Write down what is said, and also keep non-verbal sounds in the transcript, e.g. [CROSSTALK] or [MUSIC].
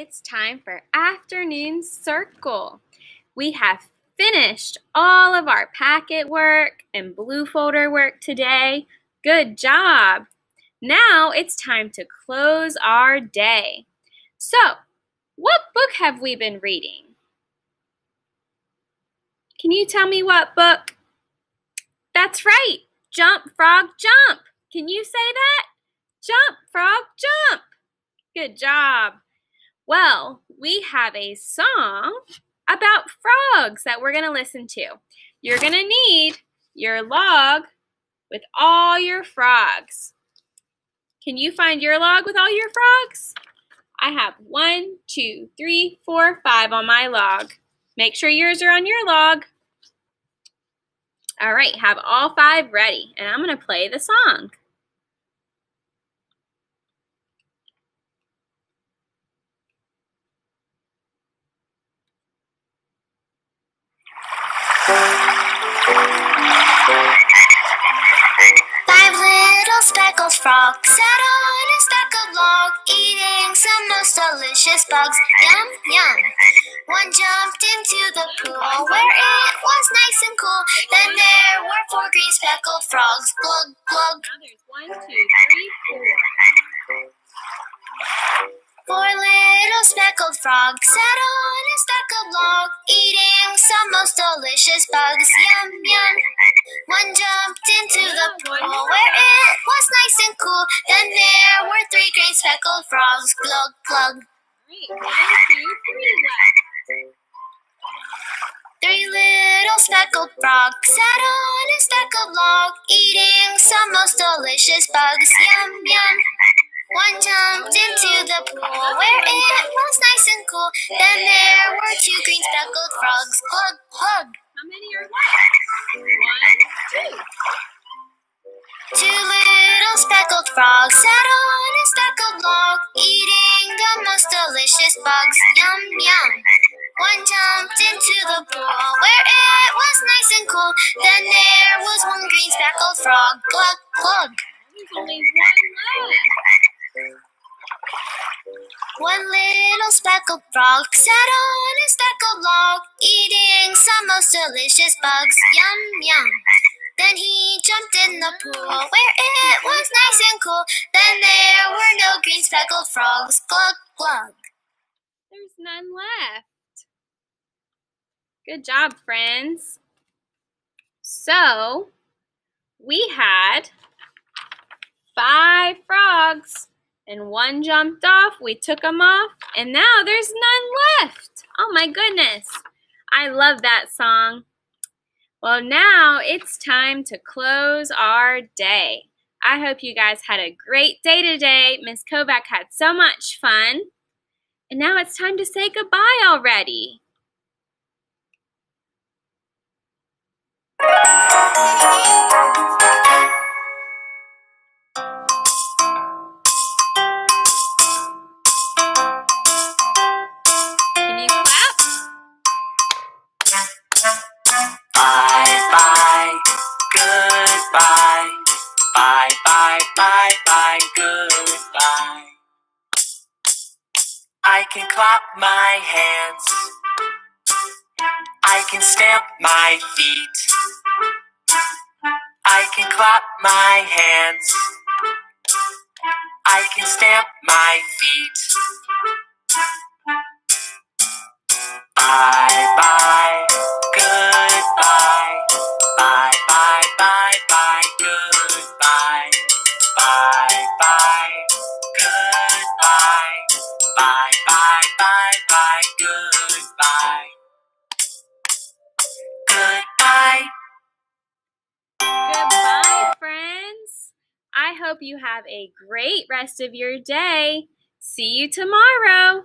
it's time for afternoon circle. We have finished all of our packet work and blue folder work today. Good job. Now it's time to close our day. So, what book have we been reading? Can you tell me what book? That's right. Jump, frog, jump. Can you say that? Jump, frog, jump. Good job. Well, we have a song about frogs that we're going to listen to. You're going to need your log with all your frogs. Can you find your log with all your frogs? I have one, two, three, four, five on my log. Make sure yours are on your log. All right, have all five ready, and I'm going to play the song. Five little speckled frogs sat on a speckled log, eating some most delicious bugs. Yum, yum. One jumped into the pool where it was nice and cool. Then there were four green speckled frogs. Glug, glug. Now there's one, two, three, four. Four little speckled frogs sat on a speckled log, eating some most delicious bugs. Yum, yum. One jumped into the pool where it was nice and cool. Then there were three green speckled frogs. Glug, glug. Three little speckled frogs sat on a speckled log, eating some most delicious bugs. Yum, yum. One jumped into the pool where it was nice and cool. Then there were two green speckled frogs. Glug, glug. How many are left? One, two. Two little speckled frogs sat on a speckled log, eating the most delicious bugs. Yum, yum. One jumped into the pool where it was nice and cool. Then there was one green speckled frog. Glug, glug. There's only one left. One little speckled frog sat on a speckled log, eating some most delicious bugs. Yum, yum. Then he jumped in the pool where it was nice and cool. Then there were no green speckled frogs. Glug, glug. There's none left. Good job, friends. So, we had five frogs, and one jumped off. We took them off, and now there's none left. Oh my goodness. I love that song. Well, now it's time to close our day. I hope you guys had a great day today. Miss Kovach had so much fun. And now it's time to say goodbye already. [LAUGHS] bye bye bye, goodbye. I can clap my hands. I can stamp my feet. I can clap my hands. I can stamp my feet. Bye Bye bye bye bye, goodbye. Goodbye. Goodbye, friends. I hope you have a great rest of your day. See you tomorrow.